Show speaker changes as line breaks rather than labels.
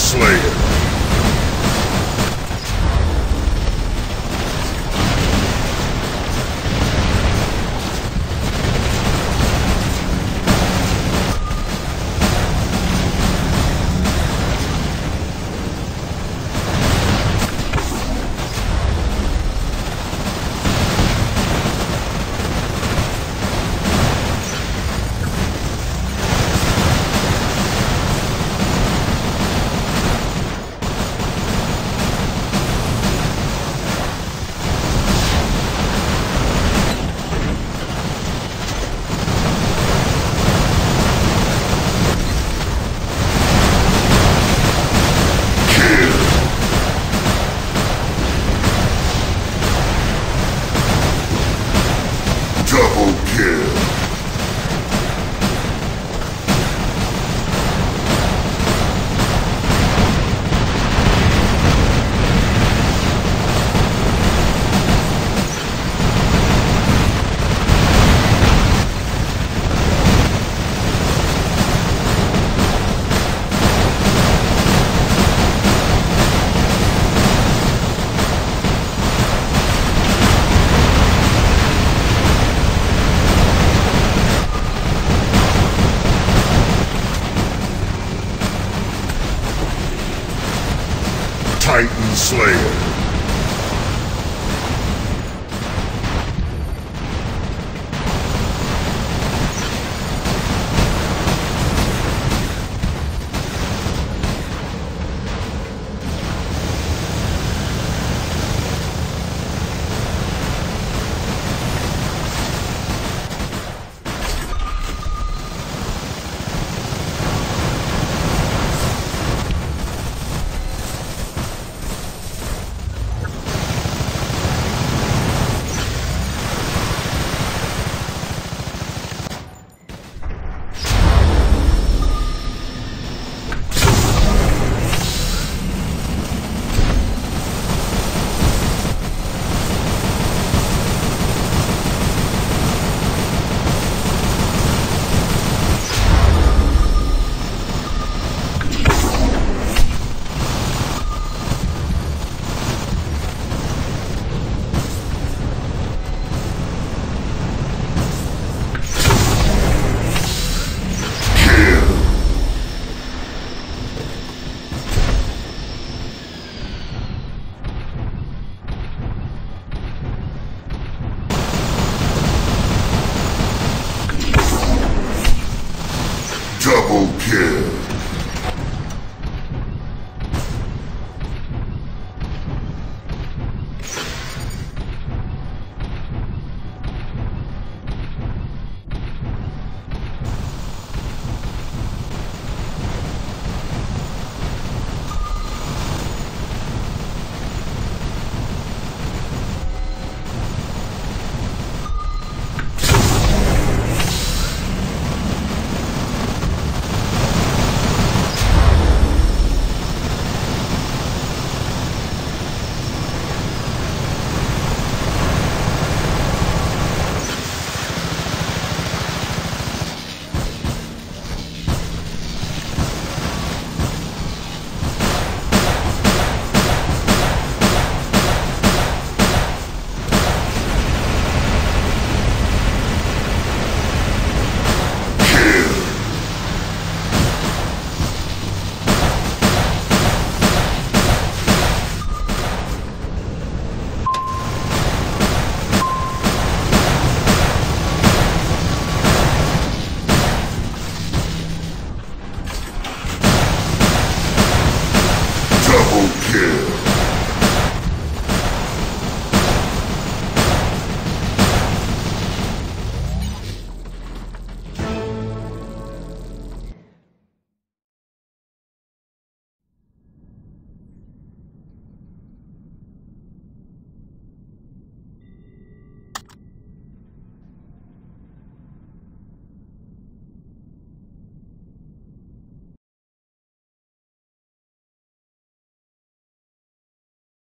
Slayer.